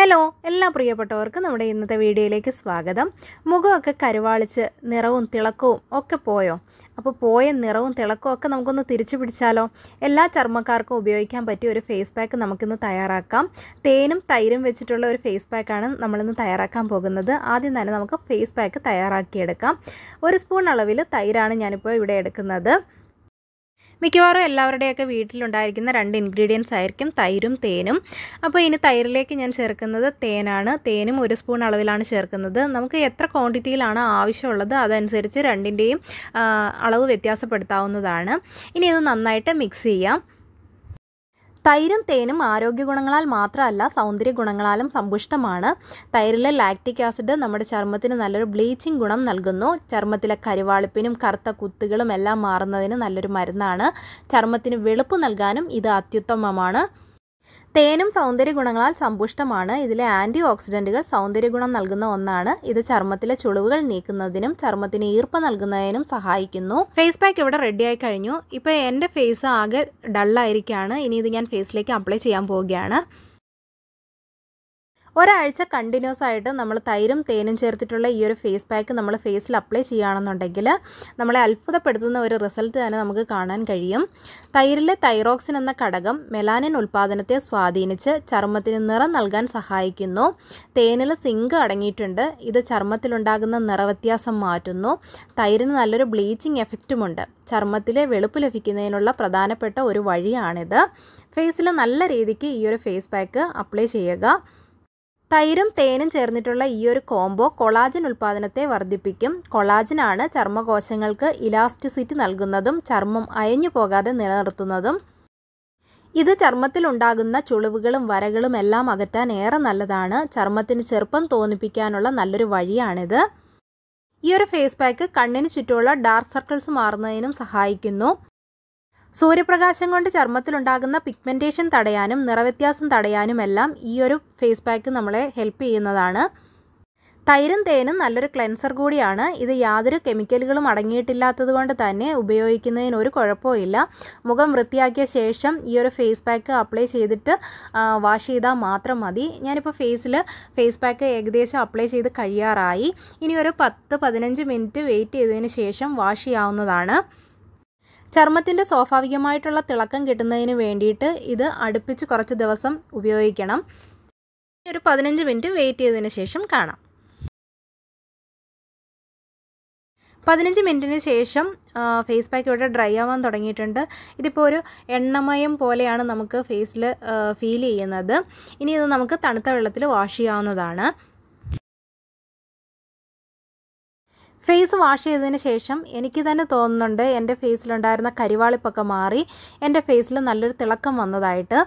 Hello എല്ലാ പ്രിയപ്പെട്ടവർക്കും നമ്മുടെ ഇന്നത്തെ വീഡിയോയിലേക്ക് സ്വാഗതം. മുഖമൊക്കെ കരുവാളിച്ച് നിറവും തിളക്കവും ഒക്കെ പോയോ? അപ്പോൾ പോയ നിറവും തിളക്കവും ഒക്കെ നമുക്കൊന്ന് തിരിച്ചു പിടിച്ചാലോ? എല്ലാ ചർമ്മക്കാർക്കും ഉപയോഗിക്കാൻ പറ്റിയ ഒരു ഫേസ് പാക്ക് നമുക്കിന്ന് തയ്യാറാക്കാം. തേനും തൈരും വെച്ചിട്ടുള്ള ഒരു ഫേസ് പാക്കാണ് നമ്മളിന്ന് തയ്യാറാക്കാൻ പോകുന്നത്. ആദ്യം തന്നെ നമുക്ക് ഫേസ് പാക്ക് തയ്യാറാക്കിയെടുക്കാം. ഒരു സ്പൂൺ അളവിൽ തൈരാണ് ഞാനിപ്പോൾ ഇവിടെ എടുക്കുന്നത്. മിക്കവാറും എല്ലാവരുടെയൊക്കെ വീട്ടിലുണ്ടായിരിക്കുന്ന രണ്ട് ഇൻഗ്രീഡിയൻസ് ആയിരിക്കും തൈരും തേനും. അപ്പോൾ ഇനി തൈരിലേക്ക് ഞാൻ ചേർക്കുന്നത് തേനാണ്. തേനും ഒരു സ്പൂൺ അളവിലാണ് ചേർക്കുന്നത്. നമുക്ക് എത്ര ക്വാണ്ടിറ്റിയിലാണ് ആവശ്യമുള്ളത് അതനുസരിച്ച് രണ്ടിന്റെയും അളവ് വ്യത്യാസപ്പെടുത്താവുന്നതാണ്. ഇനി ഇത് നന്നായിട്ട് മിക്സ് ചെയ്യാം. തൈരും തേനും ആരോഗ്യ ഗുണങ്ങളാൽ മാത്രമല്ല സൗന്ദര്യ ഗുണങ്ങളാലും സമ്പുഷ്ടമാണ്. തൈരിലെ ലാക്റ്റിക് ആസിഡ് നമ്മുടെ ചർമ്മത്തിന് നല്ലൊരു ബ്ലീച്ചിങ് ഗുണം നൽകുന്നു. ചർമ്മത്തിലെ കരിവാളിപ്പിനും കറുത്ത കുത്തുകളും എല്ലാം മാറുന്നതിന് നല്ലൊരു മരുന്നാണ്. ചർമ്മത്തിന് വെളുപ്പ് നൽകാനും ഇത് അത്യുത്തമമാണ്. തേനും സൗന്ദര്യ ഗുണങ്ങളാൽ സമ്പുഷ്ടമാണ്. ഇതിലെ ആന്റി ഓക്സിഡന്റുകൾ സൗന്ദര്യ ഗുണം നൽകുന്ന ഒന്നാണ്. ഇത് ചർമ്മത്തിലെ ചുളിവുകൾ നീക്കുന്നതിനും ചർമ്മത്തിന് ഈർപ്പ് നൽകുന്നതിനും സഹായിക്കുന്നു. ഫേസ് പാക്ക് ഇവിടെ റെഡിയായി കഴിഞ്ഞു. ഇപ്പോൾ എന്റെ ഫേസ് ആകെ ഡള്ളായിരിക്കുകയാണ് ഇനി ഇത് ഞാൻ ഫേസിലേക്ക് അപ്ലൈ ചെയ്യാൻ പോവുകയാണ്. ഒരാഴ്ച കണ്ടിന്യൂസ് ആയിട്ട് നമ്മൾ തൈരും തേനും ചേർത്തിട്ടുള്ള ഈ ഒരു ഫേസ് പാക്ക് നമ്മൾ ഫേസിൽ അപ്ലൈ ചെയ്യുകയാണെന്നുണ്ടെങ്കിൽ നമ്മളെ അത്ഭുതപ്പെടുത്തുന്ന ഒരു റിസൾട്ട് തന്നെ നമുക്ക് കാണാൻ കഴിയും. തൈരിലെ തൈറോക്സിൻ എന്ന ഘടകം മെലാനിൻ ഉൽപ്പാദനത്തെ സ്വാധീനിച്ച് ചർമ്മത്തിന് നിറം നൽകാൻ സഹായിക്കുന്നു. തേനിൽ സിങ്ക് അടങ്ങിയിട്ടുണ്ട്. ഇത് ചർമ്മത്തിലുണ്ടാകുന്ന നിറവ്യത്യാസം മാറ്റുന്നു. തൈരിന് നല്ലൊരു ബ്ലീച്ചിങ് എഫക്റ്റുമുണ്ട് ചർമ്മത്തിലെ വെളുപ്പ് ലഭിക്കുന്നതിനുള്ള പ്രധാനപ്പെട്ട ഒരു വഴിയാണിത്. ഫേസിൽ നല്ല രീതിക്ക് ഈ ഒരു ഫേസ് പാക്ക് അപ്ലൈ ചെയ്യുക. തൈരും തേനും ചേർന്നിട്ടുള്ള ഈ ഒരു കോംബോ കൊളാജൻ ഉൽപ്പാദനത്തെ വർദ്ധിപ്പിക്കും. കൊളാജനാണ് ചർമ്മകോശങ്ങൾക്ക് ഇലാസ്റ്റിസിറ്റി നൽകുന്നതും ചർമ്മം അയഞ്ഞു പോകാതെ നിലനിർത്തുന്നതും. ഇത് ചർമ്മത്തിലുണ്ടാകുന്ന ചുളിവുകളും വരകളും എല്ലാം അകറ്റാൻ ഏറെ നല്ലതാണ്. ചർമ്മത്തിന് ചെറുപ്പം തോന്നിപ്പിക്കാനുള്ള നല്ലൊരു വഴിയാണിത്. ഈ ഒരു ഫേസ് പാക്ക് കണ്ണിന് ചുറ്റുമുള്ള ഡാർക്ക് സർക്കിൾസ് മാറുന്നതിനും സഹായിക്കുന്നു. സൂര്യപ്രകാശം കൊണ്ട് ചർമ്മത്തിലുണ്ടാകുന്ന പിഗ്മെന്റേഷൻ തടയാനും നിറവ്യത്യാസം തടയാനുമെല്ലാം ഈ ഒരു ഫേസ് പാക്ക് നമ്മളെ ഹെൽപ്പ് ചെയ്യുന്നതാണ്. തൈരും തേനും നല്ലൊരു ക്ലെൻസർ കൂടിയാണ്. ഇത് യാതൊരു കെമിക്കലുകളും അടങ്ങിയിട്ടില്ലാത്തത് കൊണ്ട് തന്നെ ഉപയോഗിക്കുന്നതിന് ഒരു കുഴപ്പമില്ല മുഖം വൃത്തിയാക്കിയ ശേഷം ഈ ഒരു ഫേസ് പാക്ക് അപ്ലൈ ചെയ്തിട്ട് വാഷ് ചെയ്താൽ മാത്രം മതി. ഞാനിപ്പോൾ ഫേസിൽ ഫേസ് പാക്ക് ഏകദേശം അപ്ലൈ ചെയ്ത് കഴിയാറായി. ഇനി ഒരു പത്ത് പതിനഞ്ച് മിനിറ്റ് വെയിറ്റ് ചെയ്തതിന് ശേഷം വാഷ് ചെയ്യാവുന്നതാണ്. ചർമ്മത്തിന്റെ സ്വാഭാവികമായിട്ടുള്ള തിളക്കം കിട്ടുന്നതിന് വേണ്ടിയിട്ട് ഇത് അടുപ്പിച്ച് കുറച്ച് ദിവസം ഉപയോഗിക്കണം. ഒരു പതിനഞ്ച് മിനിറ്റ് വെയിറ്റ് ചെയ്തതിന് ശേഷം കാണാം. പതിനഞ്ച് മിനിറ്റിന് ശേഷം ഫേസ് പാക്ക് ഇവിടെ ഡ്രൈ ആവാൻ തുടങ്ങിയിട്ടുണ്ട്. ഇതിപ്പോൾ ഒരു എണ്ണമയം പോലെയാണ് നമുക്ക് ഫേസിൽ ഫീൽ ചെയ്യുന്നത്. ഇനി ഇത് നമുക്ക് തണുത്ത വെള്ളത്തിൽ വാഷ് ചെയ്യാവുന്നതാണ്. ഫേസ് വാഷ് ചെയ്തതിന് ശേഷം എനിക്ക് തന്നെ തോന്നുന്നുണ്ട് എന്റെ ഫേസിലുണ്ടായിരുന്ന കരിവാളിപ്പൊക്കെ മാറി എന്റെ ഫേസിൽ നല്ലൊരു തിളക്കം വന്നതായിട്ട്.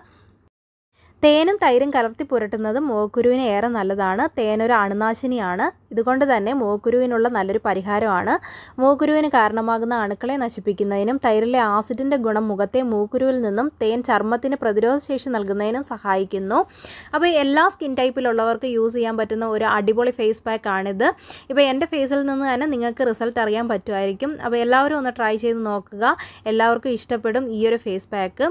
തേനും തൈരും കലർത്തി പുരട്ടുന്നത് മോക്കുരുവിന് ഏറെ നല്ലതാണ്. തേനൊരു അണുനാശിനിയാണ്. ഇതുകൊണ്ട് തന്നെ മോക്കുരുവിനുള്ള നല്ലൊരു പരിഹാരമാണ്. മോക്കുരുവിന് കാരണമാകുന്ന അണുക്കളെ നശിപ്പിക്കുന്നതിനും തൈരിലെ ആസിഡിന്റെ ഗുണം മുഖത്തെ മൂക്കുരുവിൽ നിന്നും തേൻ ചർമ്മത്തിന് പ്രതിരോധശേഷി നൽകുന്നതിനും സഹായിക്കുന്നു. അപ്പോൾ എല്ലാ സ്കിൻ ടൈപ്പിലുള്ളവർക്ക് യൂസ് ചെയ്യാൻ പറ്റുന്ന ഒരു അടിപൊളി ഫേസ് പാക്ക് ആണിത്. ഇപ്പോൾ എന്റെ ഫേസിൽ നിന്ന് തന്നെ നിങ്ങൾക്ക് റിസൾട്ട് അറിയാൻ പറ്റുമായിരിക്കും. അപ്പോൾ എല്ലാവരും ഒന്ന് ട്രൈ ചെയ്ത് നോക്കുക. എല്ലാവർക്കും ഇഷ്ടപ്പെടും ഈ ഒരു ഫേസ് പാക്ക്.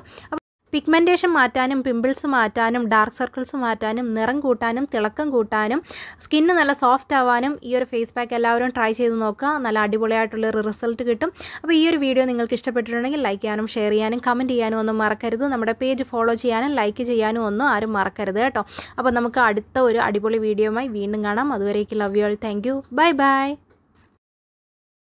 പിഗ്മെന്റേഷൻ മാറ്റാനും പിമ്പിൾസ് മാറ്റാനും ഡാർക്ക് സർക്കിൾസ് മാറ്റാനും നിറം കൂട്ടാനും തിളക്കം കൂട്ടാനും സ്കിന്ന് നല്ല സോഫ്റ്റ് ആവാനും ഈ ഒരു ഫേസ് പാക്ക് എല്ലാവരും ട്രൈ ചെയ്ത് നോക്കുക. നല്ല അടിപൊളിയായിട്ടുള്ളൊരു റിസൾട്ട് കിട്ടും. അപ്പോൾ ഈ ഒരു വീഡിയോ നിങ്ങൾക്ക് ഇഷ്ടപ്പെട്ടിട്ടുണ്ടെങ്കിൽ ലൈക്ക് ചെയ്യാനും ഷെയർ ചെയ്യാനും കമന്റ് ചെയ്യാനും ഒന്നും മറക്കരുത്. നമ്മുടെ പേജ് ഫോളോ ചെയ്യാനും ലൈക്ക് ചെയ്യാനും ഒന്നും ആരും മറക്കരുത് കേട്ടോ. അപ്പോൾ നമുക്ക് അടുത്ത ഒരു അടിപൊളി വീഡിയോയുമായി വീണ്ടും കാണാം. അതുവരേക്ക് love you all. Thank you. Bye bye.